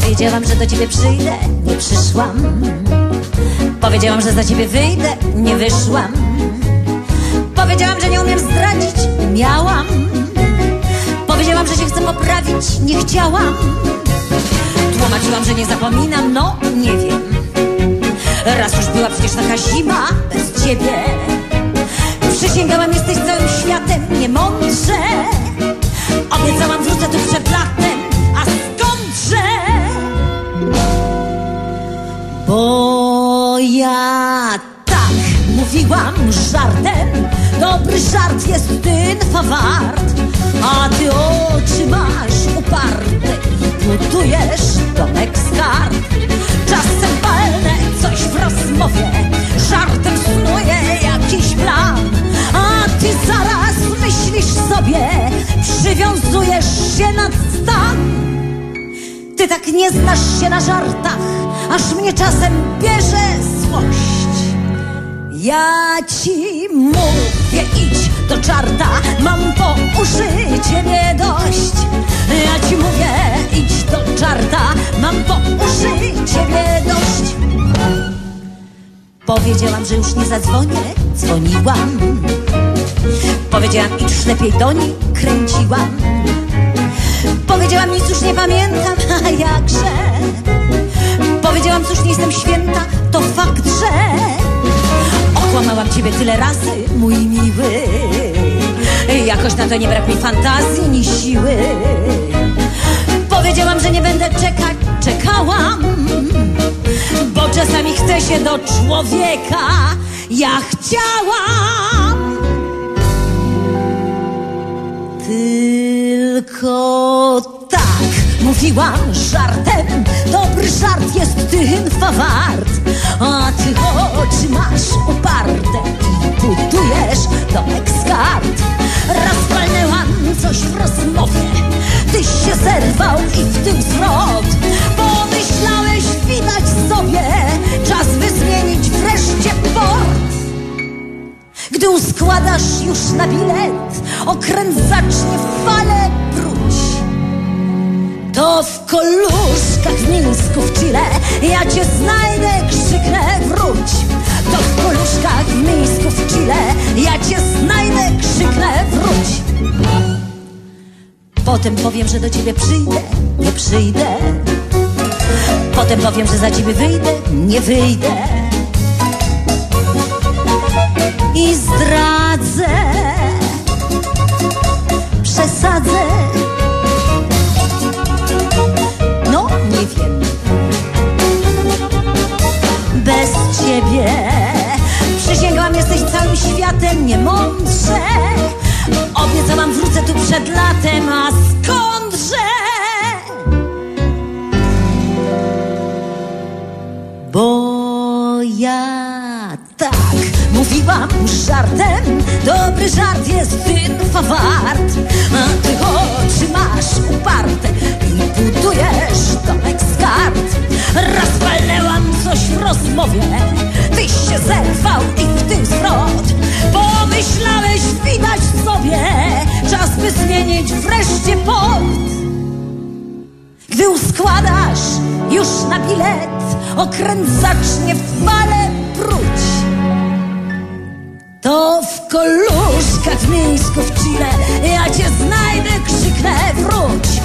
Powiedziałam, że do ciebie przyjdę, nie przyszłam. Powiedziałam, że za ciebie wyjdę, nie wyszłam. Powiedziałam, że nie umiem zdradzić, miałam. Powiedziałam, że się chcę poprawić, nie chciałam. Tłumaczyłam, że nie zapominam, no nie wiem. Raz już była przecież taka zima bez ciebie. Przysięgałam, jesteś całym światem, nie mądrze. Bo ja tak mówiłam żartem, dobry żart jest tynfa wart, a ty oczy masz uparte i budujesz domek z kart. Czasem palnę coś w rozmowie, żartem snuję jakiś plan, a ty zaraz myślisz sobie, przywiązujesz się nad stan. Ty tak nie znasz się na żartach, aż mnie czasem bierze złość. Ja ci mówię, idź do czarta, mam po uszy ciebie dość. Ja ci mówię, idź do czarta, mam po uszy ciebie dość. Powiedziałam, że już nie zadzwonię, dzwoniłam. Powiedziałam, idź lepiej do niej, kręciłam. Powiedziałam, nic już nie pamiętam, a jakże. Powiedziałam, cóż, nie jestem święta, to fakt, że okłamałam ciebie tyle razy, mój miły. Jakoś na to nie brak mi fantazji ni siły. Powiedziałam, że nie będę czekać, czekałam, bo czasami chce się do człowieka, ja chciałam. Tylko mówiłam żartem, dobry żart jest tynfa wart, a ty oczy masz uparte i budujesz domek z kart. Raz walnęłam coś w rozmowie, tyś się zerwał i w tym zwrot. Pomyślałeś, widać sobie, czas by zmienić wreszcie port. Gdy uskładasz już na bilet, okręt zacznie fale pruć. To w koluszkach w Mińsku w Chile ja cię znajdę, krzyknę wróć. To w koluszkach w Mińsku w Chile ja cię znajdę, krzyknę wróć. Potem powiem, że do ciebie przyjdę, nie przyjdę. Potem powiem, że za ciebie wyjdę, nie wyjdę i zdradzę. Przesadzę. Obiecałam, wrócę tu przed latem, a skądże? Bo ja tak mówiłam żartem, dobry żart jest tynfa wart, a ty oczy masz uparte i budujesz domek z kart. Raz walnęłam coś w rozmowie, tyś się zerwał i w tym zwrot. Pomyślałeś, widać sobie, czas by zmienić wreszcie port. Gdy uskładasz już na bilet, okręt zacznie w fale pruć. To w koluszkach w Mińsku w Chile ja cię znajdę, krzyknę wróć.